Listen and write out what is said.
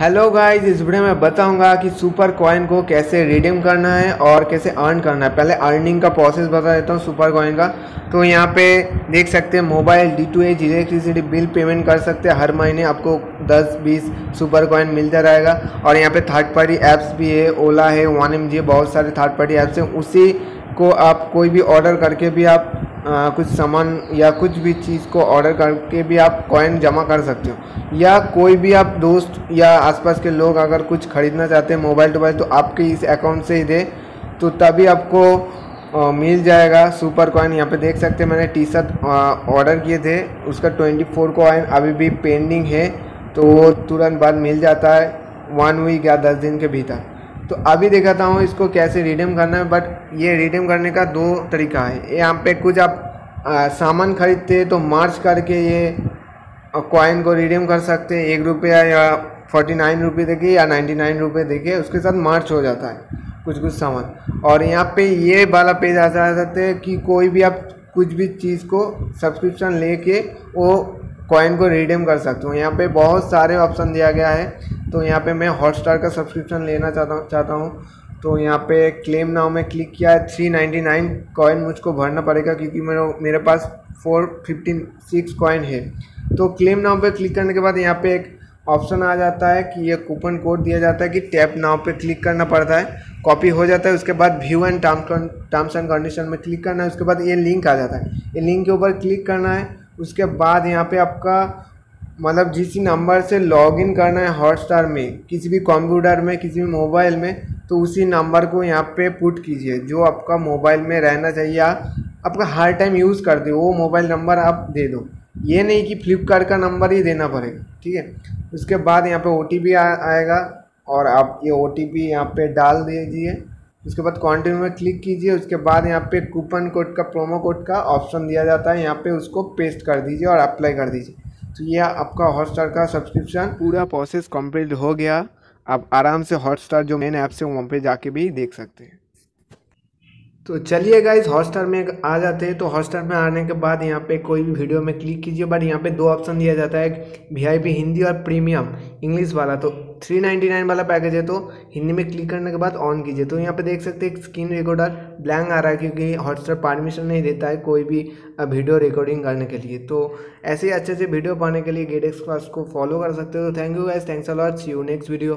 Hello guys इस video में बताऊँगा कि सुपर कॉइन को कैसे रिडीम करना है और कैसे अर्न करना है। पहले अर्निंग का प्रोसेस बता देता हूँ सुपर कॉइन का। तो यहाँ पे देख सकते हैं mobile D two H electricity bill payment कर सकते हैं। हर महीने आपको 10-20 सुपर कॉइन मिलता रहेगा। और यहाँ पे थर्ड पार्टी ऐप्स भी है ओला है वन एम बहुत सारे थर्ड पार्टी ऐप्स हैं। उसी को आप कोई भी ऑर्डर करके भी आप आ, कुछ सामान या कुछ भी चीज़ को ऑर्डर करके भी आप कॉइन जमा कर सकते हो। या कोई भी आप दोस्त या आसपास के लोग अगर कुछ खरीदना चाहते हैं मोबाइल टोबाइल तो आपके इस अकाउंट से ही दे तो तभी आपको आ, मिल जाएगा। सुपर कॉइन यहाँ पे देख सकते हैं मैंने टी शर्ट ऑर्डर किए थे। उसका ट्वेंटी फोर कॉइन अभी भी पेंडिंग है तो वो तुरंत बाद मिल जाता है वन वीक या दस दिन के भीतर। तो अभी दिखाता हूँ इसको कैसे रिडीम करना है बट ये रिडीम करने का दो तरीका है। यहाँ पे कुछ आप सामान खरीदते हैं तो मार्च करके ये कॉइन को रिडीम कर सकते हैं। एक रुपया या फोर्टी नाइन रुपये देखिए या नाइन्टी नाइन रुपये देखिए उसके साथ मार्च हो जाता है कुछ कुछ सामान। और यहाँ पे ये वाला पेज आ जाते हैं कि कोई भी आप कुछ भी चीज़ को सब्सक्रिप्शन लेके वो कॉइन को रिडीम कर सकते हो। यहाँ पे बहुत सारे ऑप्शन दिया गया है। तो यहाँ पे मैं हॉटस्टार का सब्सक्रिप्शन लेना चाहता चाहता हूँ। तो यहाँ पे क्लेम नाउ में क्लिक किया है थ्री नाइन्टी नाइन कॉइन मुझको भरना पड़ेगा क्योंकि मेरे मेरे पास फोर फिफ्टीन सिक्स कॉइन है। तो क्लेम नाउ पे क्लिक करने के बाद यहाँ पे एक ऑप्शन आ जाता है कि ये कूपन कोड दिया जाता है कि टैप नाव पे क्लिक करना पड़ता है। कॉपी हो जाता है, उसके बाद view and terms and condition में क्लिक करना है, उसके बाद ये लिंक आ जाता है। ये लिंक के ऊपर क्लिक करना है, उसके बाद यहाँ पे आपका मतलब जिस नंबर से लॉगिन करना है हॉटस्टार में, किसी भी कंप्यूटर में, किसी भी मोबाइल में तो उसी नंबर को यहाँ पे पुट कीजिए, जो आपका मोबाइल में रहना चाहिए। आपका हर टाइम यूज़ करते हो वो मोबाइल नंबर आप दे दो। ये नहीं कि फ्लिपकार्ट का नंबर ही देना पड़ेगा, ठीक है? उसके बाद यहाँ पे ओ आएगा, और आप ये ओ टी पी यहाँ पे डाल दीजिए। उसके बाद कॉन्टिन्यू में क्लिक कीजिए। उसके बाद यहाँ पे कूपन कोड का प्रोमो कोड का ऑप्शन दिया जाता है। यहाँ पे उसको पेस्ट कर दीजिए और अप्लाई कर दीजिए। तो यह आपका हॉटस्टार का सब्सक्रिप्शन पूरा प्रोसेस कंप्लीट हो गया। आप आराम से हॉटस्टार जो मेन ऐप से वहाँ पे जाके भी देख सकते हैं। तो चलिए गाइज़ हॉटस्टार में आ जाते हैं। तो हॉटस्टार में आने के बाद यहाँ पे कोई भी वीडियो में क्लिक कीजिए बट यहाँ पे दो ऑप्शन दिया जाता है वीआईपी हिंदी और प्रीमियम इंग्लिश वाला। तो 399 वाला पैकेज है तो हिंदी में क्लिक करने के बाद ऑन कीजिए। तो यहाँ पे देख सकते हैं स्क्रीन रिकॉर्डर ब्लैंक आ रहा है, क्योंकि हॉटस्टार परमिशन नहीं देता है कोई भी वीडियो रिकॉर्डिंग करने के लिए। तो ऐसे ही अच्छे से वीडियो पाने के लिए गेट क्लास को फॉलो कर सकते हो। तो thank you guys thanks a lot see you next video